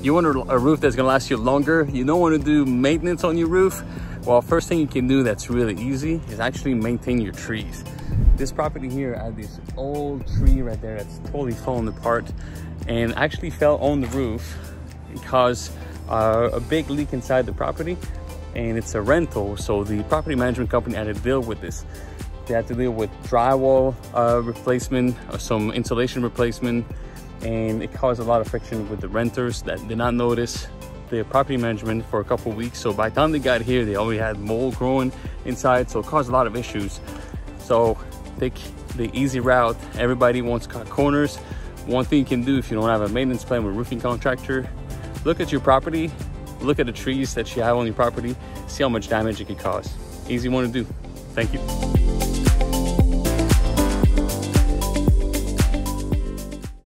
You want a roof that's gonna last you longer. You don't wanna do maintenance on your roof. Well, first thing you can do that's really easy is actually maintain your trees. This property here had this old tree right there that's totally fallen apart and actually fell on the roof. It caused uh, a big leak inside the property and it's a rental. So the property management company had to deal with this. They had to deal with drywall uh, replacement, uh, some insulation replacement, and it caused a lot of friction with the renters that did not notice the property management for a couple weeks. So by the time they got here, they already had mold growing inside. So it caused a lot of issues. So take the easy route. Everybody wants cut corners. One thing you can do if you don't have a maintenance plan with roofing contractor, look at your property, look at the trees that you have on your property, see how much damage it could cause. Easy one to do. Thank you.